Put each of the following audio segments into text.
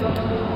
Thank you.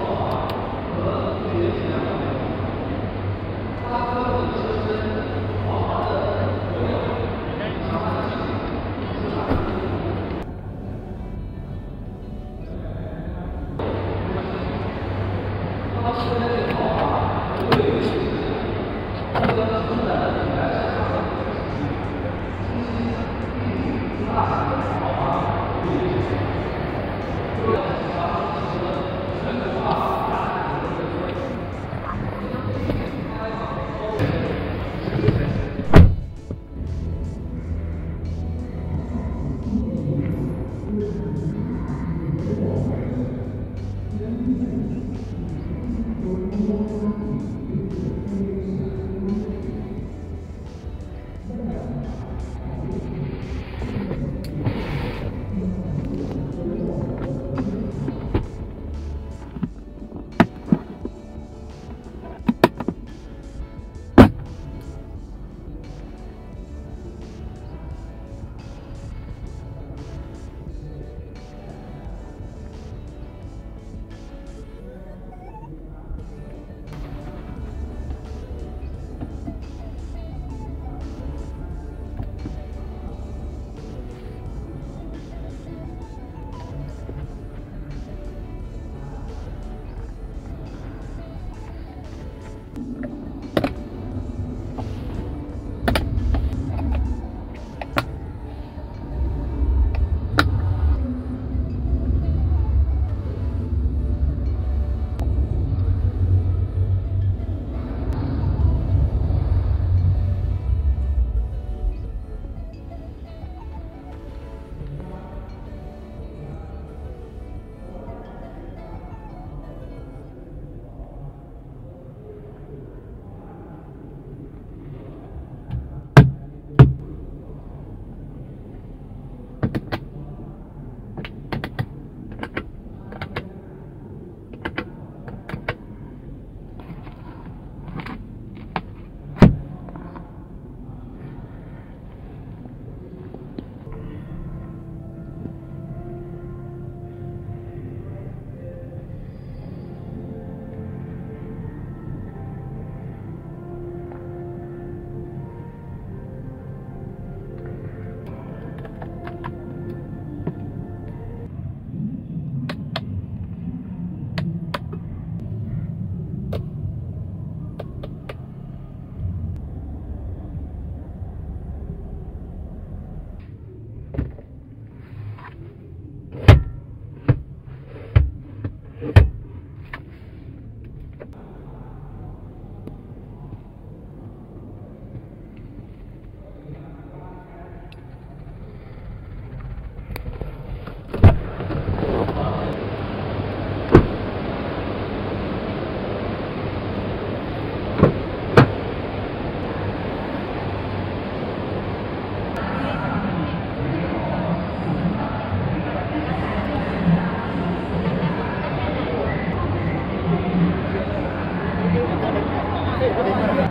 Thank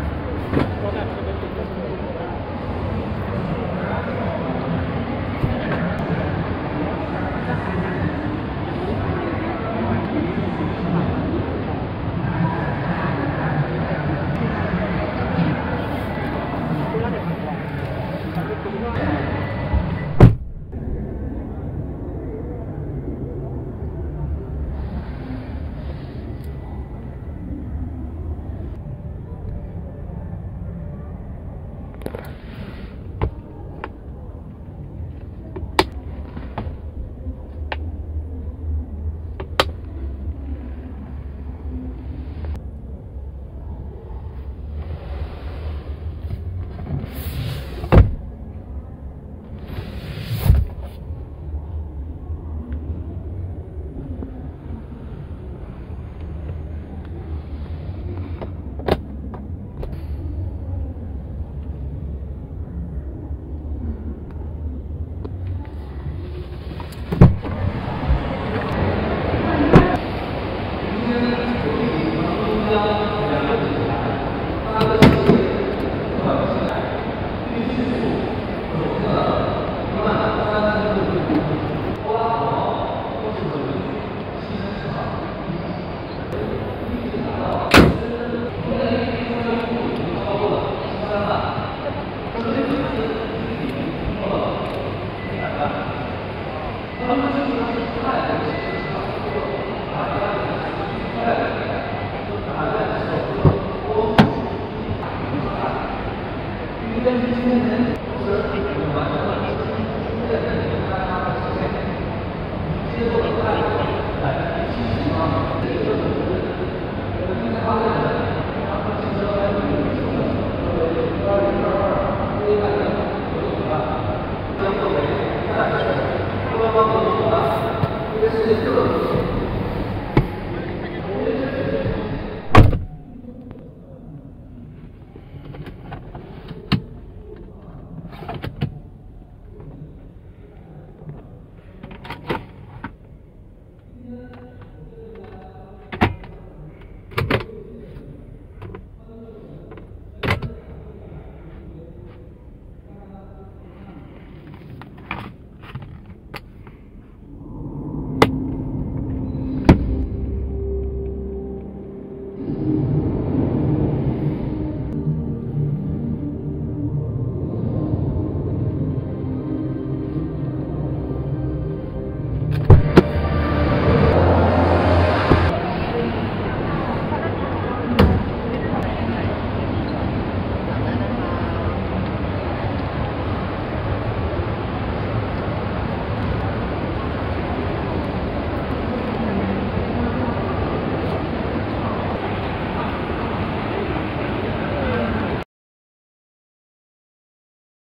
you. うん。